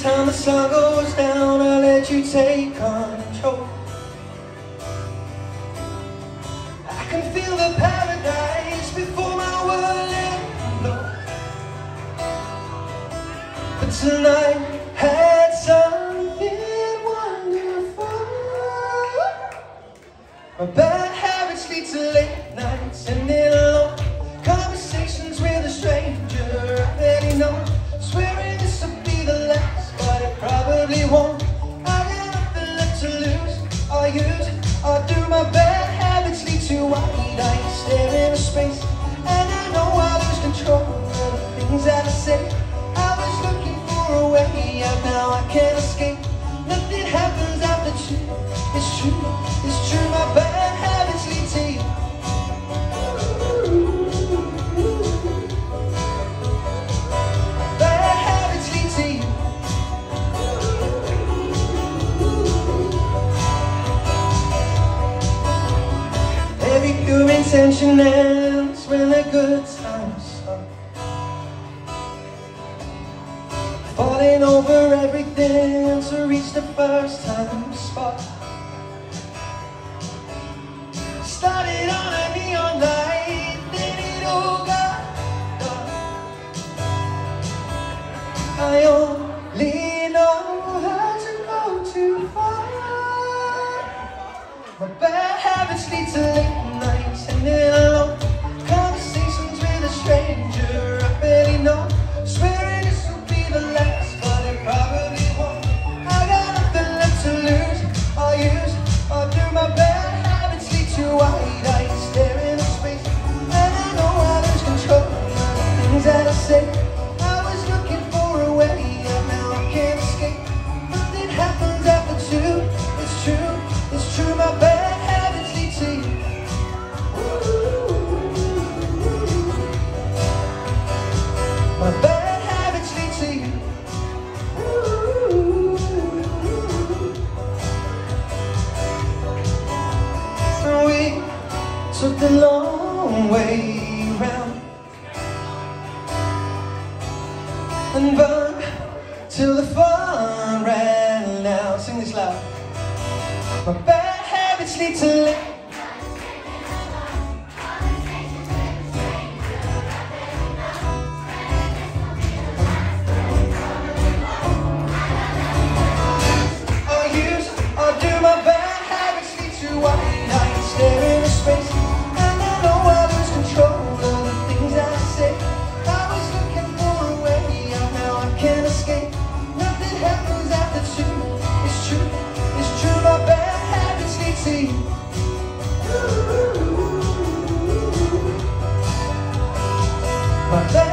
Time the sun goes down, I let you take control. I can feel the paradise before my world explodes. But tonight had something wonderful. My bad habits lead to late nights and It's true, it's true. My bad habits lead to you. Bad habits lead to you. Every intention ends when the good times start. Falling over everything to reach the first time spot. Started on a neon light, then it all got dark. I only know how to go too far. My bad habits lead to late long way round and burned till the fun ran out. Sing this loud. My bad habits lead to But